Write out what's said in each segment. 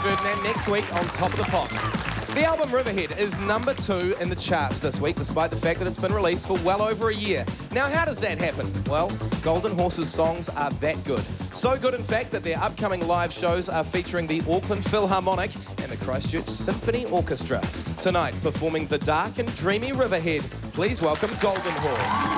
Ferdinand next week on Top of the Pops. The album Riverhead is number two in the charts this week, despite the fact that it's been released for well over a year. Now, how does that happen? Well, Goldenhorse's songs are that good. So good, in fact, that their upcoming live shows are featuring the Auckland Philharmonic and the Christchurch Symphony Orchestra. Tonight, performing the dark and dreamy Riverhead, please welcome Goldenhorse.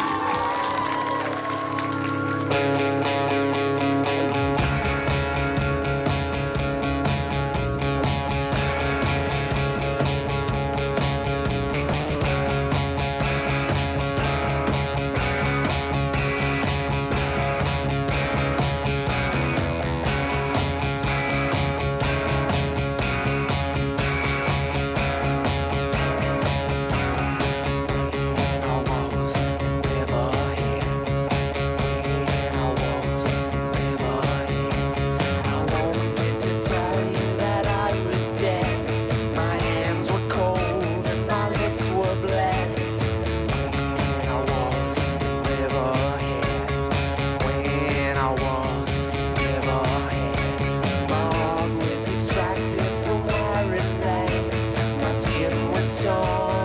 Skin was torn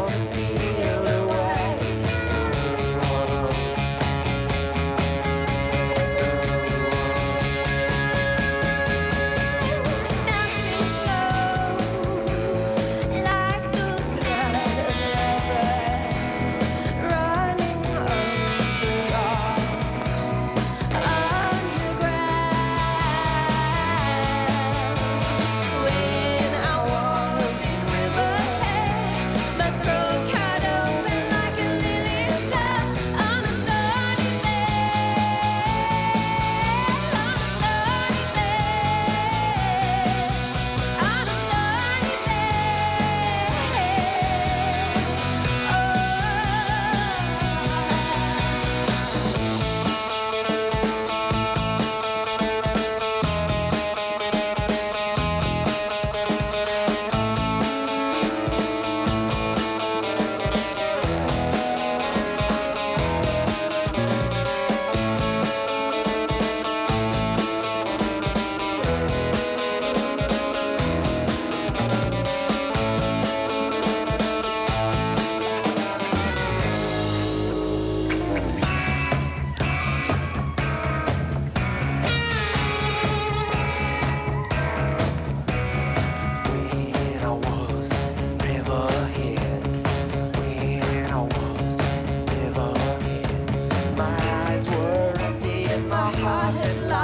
heart had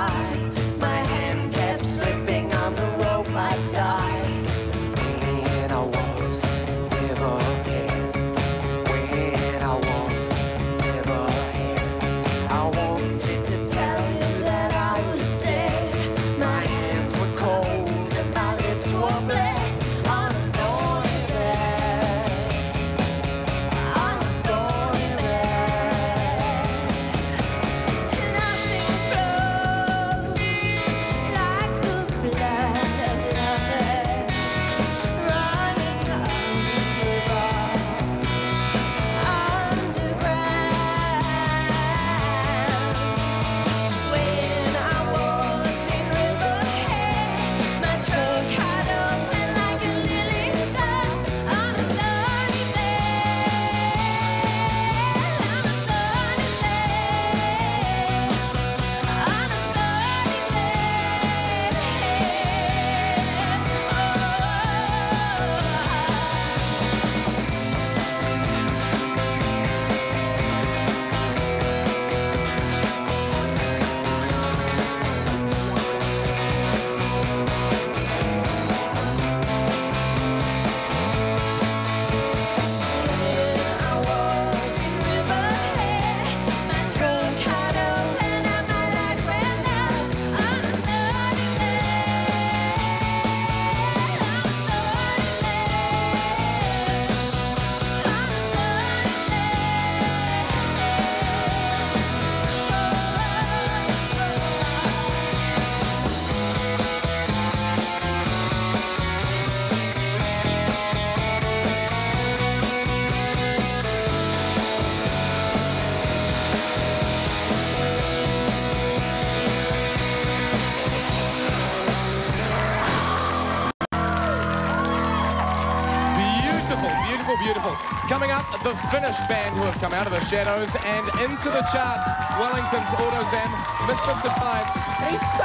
Beautiful, beautiful. Coming up, the Finnish band who have come out of the shadows and into the charts. Wellington's Autozamm, Misfits of Science. He's such